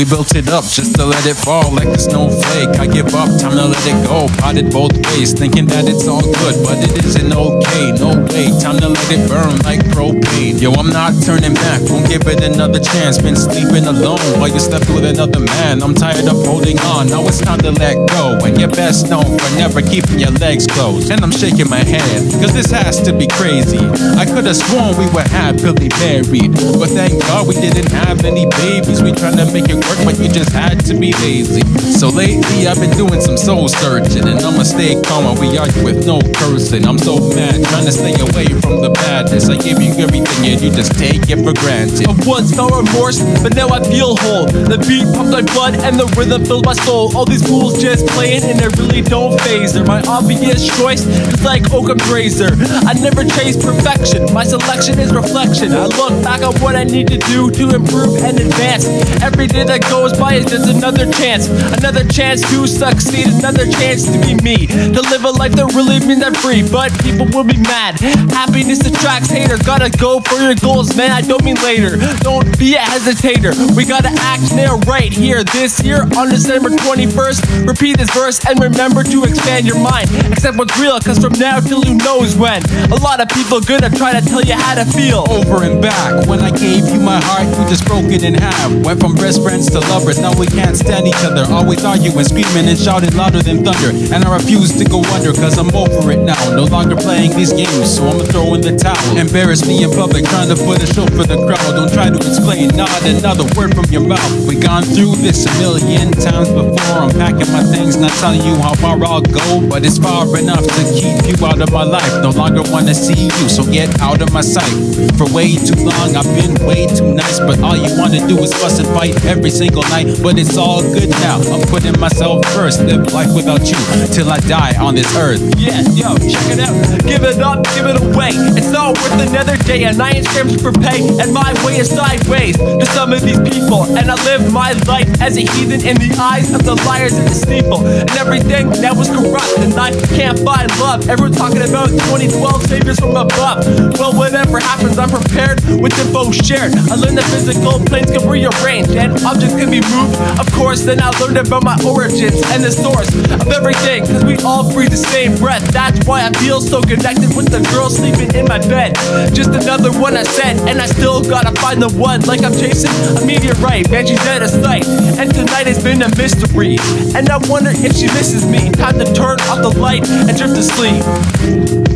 We built it up just to let it fall like a snowflake. I give up, time to let it go. Potted both ways, thinking that it's all good, but it isn't okay. No way, time to let it burn like propane. Yo, I'm not turning back, won't give it another chance. Been sleeping alone while you slept with another man. I'm tired of holding on, now it's time to let go. And you're best known for never keeping your legs closed. And I'm shaking my head, cause this has to be crazy. I could have sworn we were happily married, but thank God we didn't have any babies. We tried to make it work, but you just had to be lazy. So lately I've been doing some soul searching, and I'ma stay calm while we argue with no cursing. I'm so mad, trying to stay away from the badness. I give you everything and you just take it for granted. I once felt remorse, but now I feel whole. The beat pumps my blood and the rhythm fills my soul. All these fools just playing and they really don't faze her. My obvious choice is like Occam Razor. I never chase perfection, my selection is reflection. I look back on what I need to do to improve and advance. Every day that goes by is just another chance. Another chance to succeed, another chance to be me. To live a life that really means I'm free, but people will be mad. Happiness attracts hater, gotta go for your goals, man. I don't mean later. Don't be a hesitator. We gotta act now, right here, this year on December 21st. Repeat this verse and remember to expand your mind. Accept what's real, cause from now till who knows when. A lot of people gonna try to tell you how to feel. Over and back, when I gave you my heart, you just broke it in half. Went from best friends to lovers, now we can't stand each other. Always arguing, screaming, and shouting louder than thunder. And I refuse to go under, cause I'm over it now. No longer playing these games, so I'ma throw in the towel. Embarrass me in public, trying to put a show for the crowd. Don't try to explain, not another word from your mouth. We gone through this a million times before. I'm packing my things, not telling you how far I'll go, but it's far enough to keep you out of my life. No longer wanna see you, so get out of my sight. For way too long, I've been way too nice, but all you wanna do is fuss and fight every single night. But it's all good now. I'm putting myself first, live life without you till I die on this earth. Yeah, yo, check it out. Give it up, give it away. It's not worth another day. and I ain't scrims for pay, and my way is sideways to some of these people. And I live my life as a heathen in the eyes of the liars in the steeple. And everything that was corrupt, and I can't find love. Everyone talking about 2012 saviors from above. Well, whatever happens, I'm prepared with info shared. I learned that physical planes can rearrange and objects can be moved. Of course, then I learned about my origins and the source of everything. Cause we all breathe the same breath. That's why I feel so connected with the girl sleeping in my bed. Just another one I said, and I still gotta find the one. Like I'm chasing a meteorite, man, she's at a sight. And tonight has been a mystery. And I wonder if she misses me. Time to turn off the light and drift to sleep.